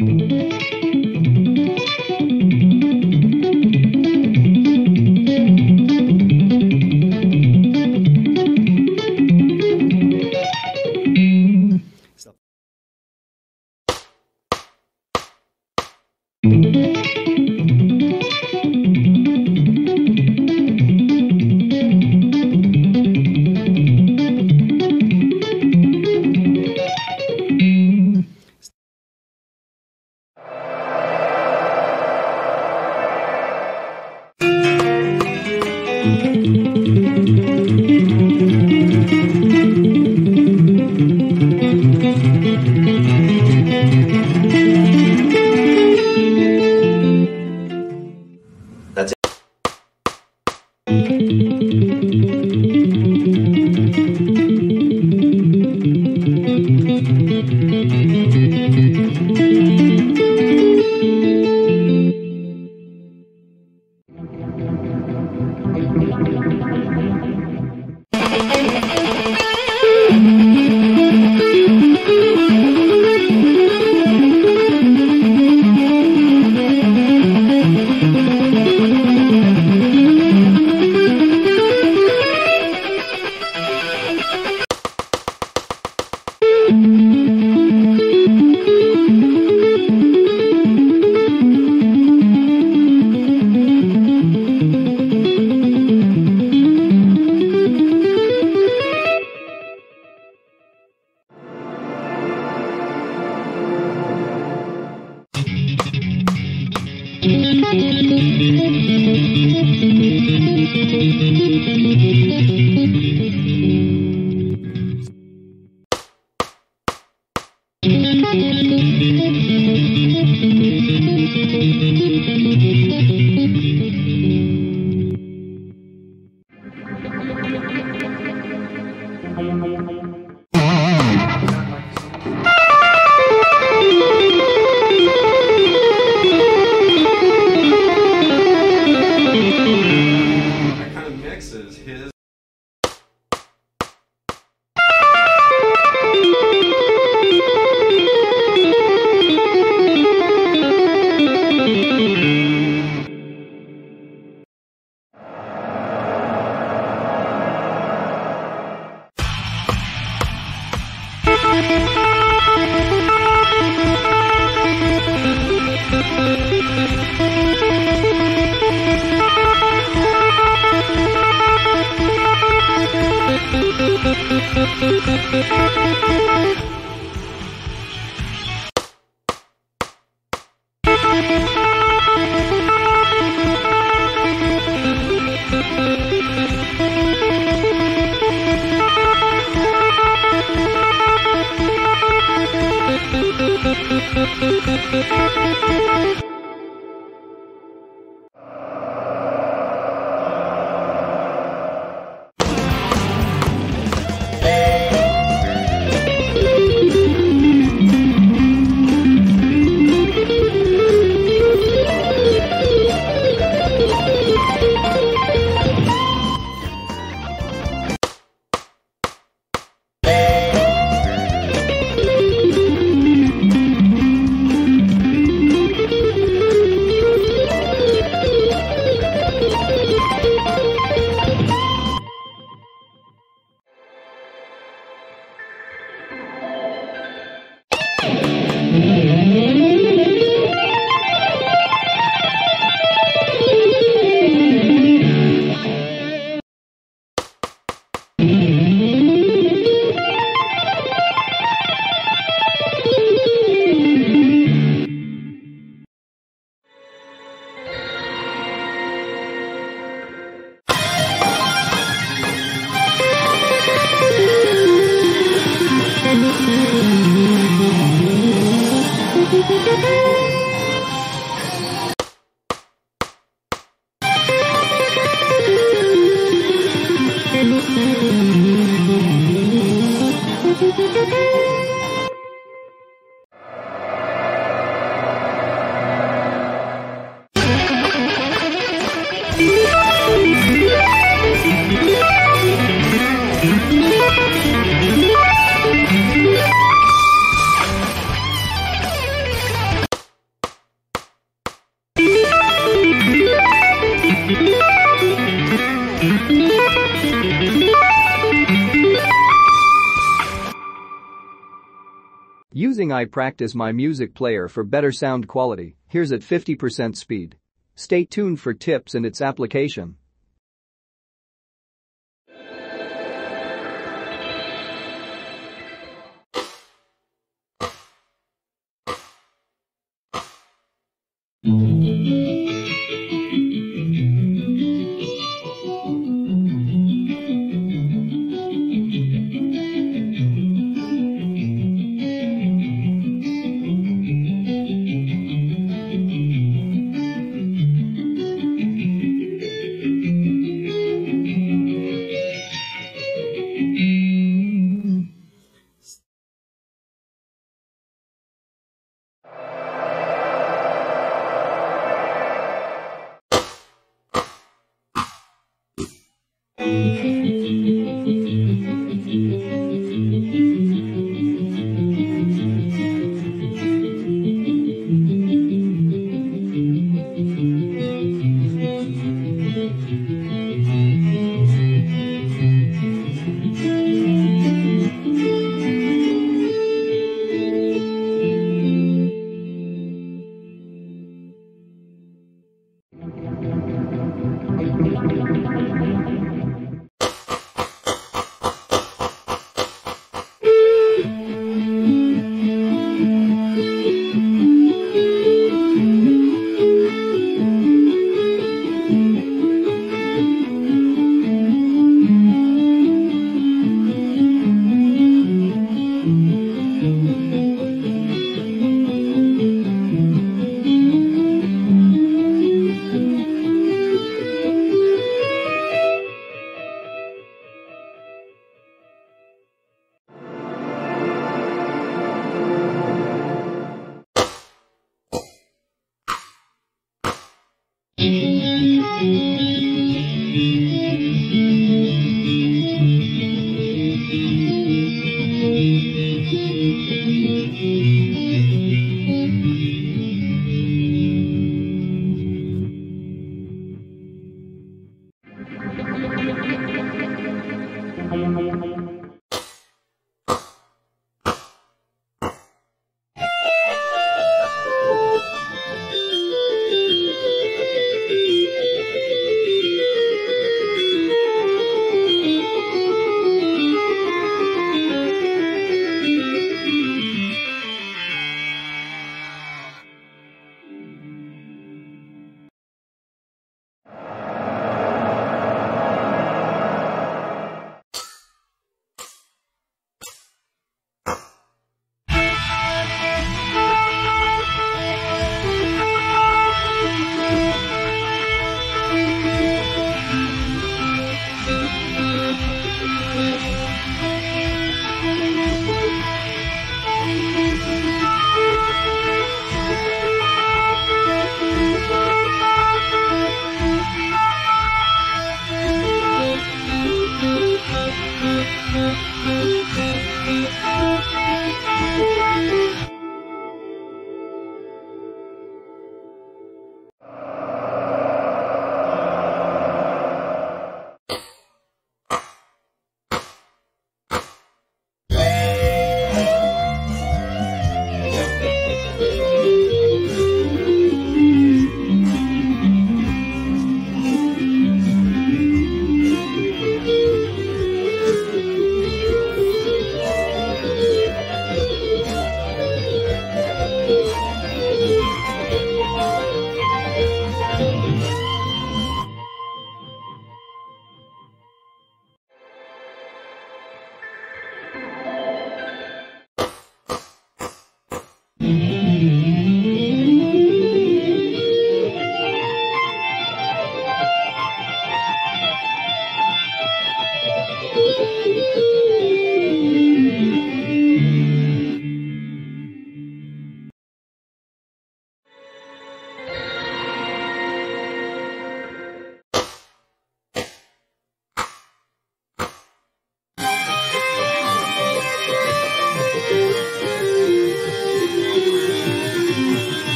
That's Thank you. Using iPracticeMyMusic Player for better sound quality, here's at 50% speed. Stay tuned for tips and its application.